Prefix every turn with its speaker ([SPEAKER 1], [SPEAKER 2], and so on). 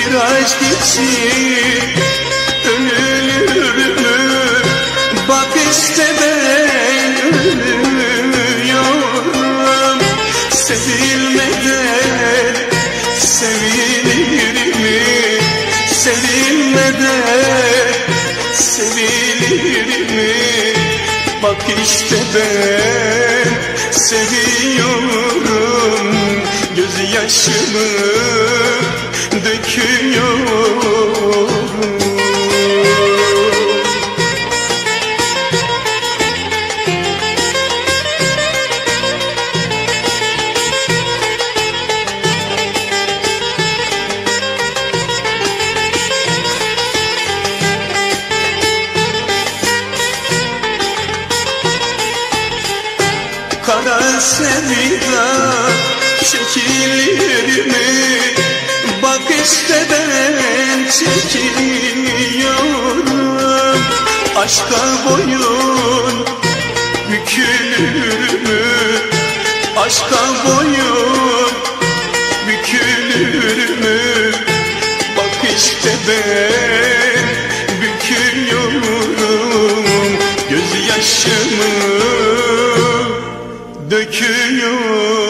[SPEAKER 1] aşk için ölür mü? Bak işte ben ölüyorum Sevilmeden sevilir mi? Sevilmeden sevilir mi? Bak işte ben seviyorum Gözyaşımı döküyorum Kara sevda çekilir? İşte ben çekiliyorum Aşka boyun bükülür mü? Aşka boyun bükülür mü? Bak işte ben büküyorum Gözyaşımı döküyorum